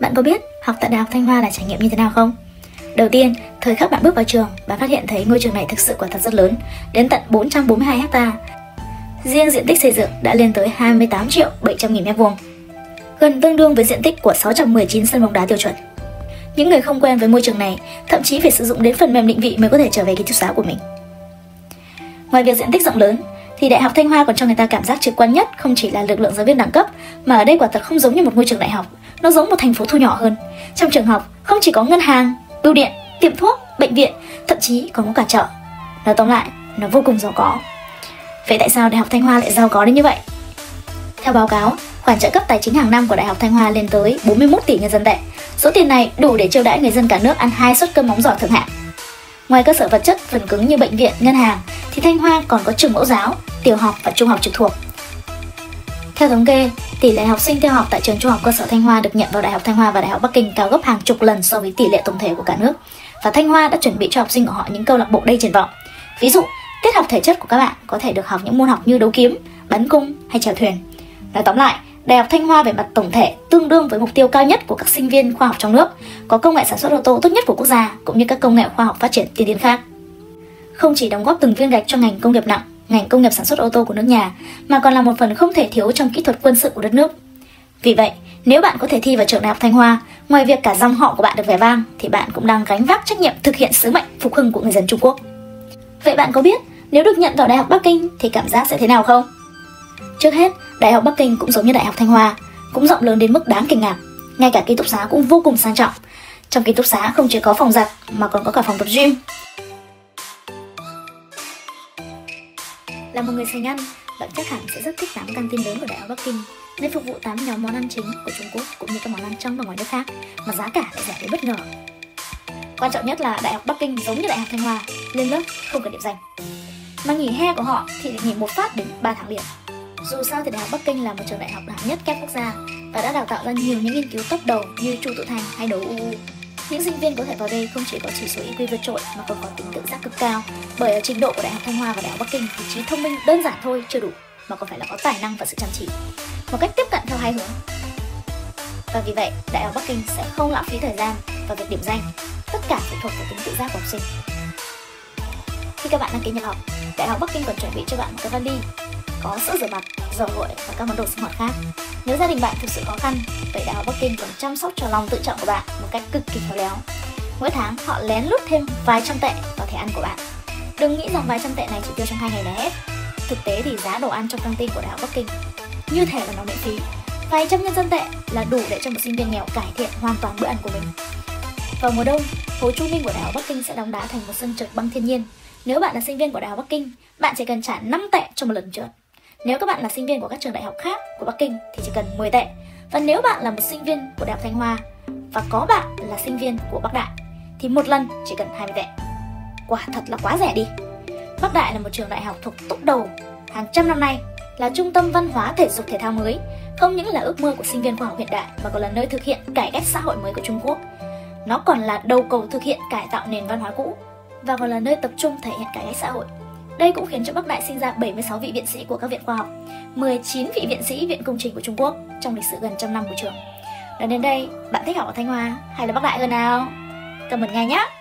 Bạn có biết học tại Đại học Thanh Hoa là trải nghiệm như thế nào không? Đầu tiên, thời khắc bạn bước vào trường, bạn phát hiện thấy ngôi trường này thực sự quả thật rất lớn, đến tận 442 ha. Riêng diện tích xây dựng đã lên tới 28 triệu 700 nghìn mét vuông, gần tương đương với diện tích của 619 sân bóng đá tiêu chuẩn. Những người không quen với môi trường này thậm chí phải sử dụng đến phần mềm định vị mới có thể trở về ký túc xá của mình. Ngoài việc diện tích rộng lớn, thì Đại học Thanh Hoa còn cho người ta cảm giác trực quan nhất không chỉ là lực lượng giáo viên đẳng cấp mà ở đây quả thật không giống như một ngôi trường đại học, nó giống một thành phố thu nhỏ hơn. Trong trường học không chỉ có ngân hàng, bưu điện, tiệm thuốc, bệnh viện, thậm chí còn có cả chợ. Nói tóm lại, nó vô cùng giàu có. Vậy tại sao Đại học Thanh Hoa lại giàu có đến như vậy? Theo báo cáo, khoản trợ cấp tài chính hàng năm của Đại học Thanh Hoa lên tới 41 tỷ nhân dân tệ. Số tiền này đủ để chiêu đãi người dân cả nước ăn hai suất cơm móng giò thượng hạng. Ngoài cơ sở vật chất phần cứng như bệnh viện, ngân hàng, thì Thanh Hoa còn có trường mẫu giáo, tiểu học và trung học trực thuộc. Theo thống kê, tỷ lệ học sinh theo học tại trường trung học cơ sở Thanh Hoa được nhận vào Đại học Thanh Hoa và Đại học Bắc Kinh cao gấp hàng chục lần so với tỷ lệ tổng thể của cả nước. Và Thanh Hoa đã chuẩn bị cho học sinh của họ những câu lạc bộ đầy triển vọng. Ví dụ, tiết học thể chất của các bạn có thể được học những môn học như đấu kiếm, bắn cung hay chèo thuyền. Nói tóm lại, Đại học Thanh Hoa về mặt tổng thể tương đương với mục tiêu cao nhất của các sinh viên khoa học trong nước, có công nghệ sản xuất ô tô tốt nhất của quốc gia cũng như các công nghệ khoa học phát triển tiên tiến khác. Không chỉ đóng góp từng viên gạch cho ngành công nghiệp nặng, ngành công nghiệp sản xuất ô tô của nước nhà, mà còn là một phần không thể thiếu trong kỹ thuật quân sự của đất nước. Vì vậy, nếu bạn có thể thi vào trường đại học Thanh Hoa, ngoài việc cả dòng họ của bạn được vẻ vang, thì bạn cũng đang gánh vác trách nhiệm thực hiện sứ mệnh phục hưng của người dân Trung Quốc. Vậy bạn có biết nếu được nhận vào Đại học Bắc Kinh thì cảm giác sẽ thế nào không? Trước hết, Đại học Bắc Kinh cũng giống như Đại học Thanh Hoa, cũng rộng lớn đến mức đáng kinh ngạc. Ngay cả ký túc xá cũng vô cùng sang trọng. Trong ký túc xá không chỉ có phòng giặt mà còn có cả phòng tập gym. Là một người sành ăn, bạn chắc hẳn sẽ rất thích tám căn tin lớn của Đại học Bắc Kinh, nơi phục vụ 8 nhóm món ăn chính của Trung Quốc cũng như các món ăn trong và ngoài nước khác, mà giá cả lại rẻ đến bất ngờ. Quan trọng nhất là Đại học Bắc Kinh giống như Đại học Thanh Hoa, lên lớp không cần điểm danh. Mà nghỉ hè của họ thì nghỉ một phát đến 3 tháng liền. Dù sao thì Đại học Bắc Kinh là một trường đại học hạng nhất các quốc gia và đã đào tạo ra nhiều những nghiên cứu top đầu như Chu Tự Thành hay Đấu UU. Những sinh viên có thể vào đây không chỉ có chỉ số IQ vượt trội mà còn có tính tự giác cực cao bởi ở trình độ của Đại học Thanh Hoa và Đại học Bắc Kinh thì trí thông minh đơn giản thôi chưa đủ mà còn phải là có tài năng và sự chăm chỉ. Một cách tiếp cận theo hai hướng. Và vì vậy, Đại học Bắc Kinh sẽ không lãng phí thời gian vào việc điểm danh. Tất cả phụ thuộc vào tính tự giác của học sinh. Khi các bạn đăng ký nhập học, Đại học Bắc Kinh còn chuẩn bị cho bạn một cái vali có sữa rửa mặt, dầu gội và các món đồ sinh hoạt khác. Nếu gia đình bạn thực sự khó khăn, vậy Đại học Bắc Kinh còn chăm sóc cho lòng tự trọng của bạn một cách cực kỳ khéo léo. Mỗi tháng họ lén lút thêm vài trăm tệ vào thẻ ăn của bạn. Đừng nghĩ rằng vài trăm tệ này chỉ tiêu trong hai ngày là hết. Thực tế thì giá đồ ăn trong căng tin của Đại học Bắc Kinh như thể là nó miễn phí. Vài trăm nhân dân tệ là đủ để cho một sinh viên nghèo cải thiện hoàn toàn bữa ăn của mình. Vào mùa đông, Hồ Chu Minh của Đại học Bắc Kinh sẽ đóng đá thành một sân trượt băng thiên nhiên. Nếu bạn là sinh viên của Đại học Bắc Kinh, bạn chỉ cần trả 5 tệ cho một lần trượt. Nếu các bạn là sinh viên của các trường đại học khác của Bắc Kinh thì chỉ cần 10 tệ. Và nếu bạn là một sinh viên của Đại học Thanh Hoa và có bạn là sinh viên của Bắc Đại thì một lần chỉ cần 20 tệ. Quả thật là quá rẻ đi. Bắc Đại là một trường đại học thuộc top đầu hàng trăm năm nay, là trung tâm văn hóa thể dục thể thao mới, không những là ước mơ của sinh viên khoa học hiện đại mà còn là nơi thực hiện cải cách xã hội mới của Trung Quốc. Nó còn là đầu cầu thực hiện cải tạo nền văn hóa cũ và còn là nơi tập trung thể hiện cải cách xã hội đây cũng khiến cho Bắc Đại sinh ra 76 vị viện sĩ của các viện khoa học, 19 vị viện sĩ viện công trình của Trung Quốc trong lịch sử gần trăm năm của trường. Đã đến đây, bạn thích học ở Thanh Hoa hay là Bắc Đại hơn nào? Comment ngay nhé!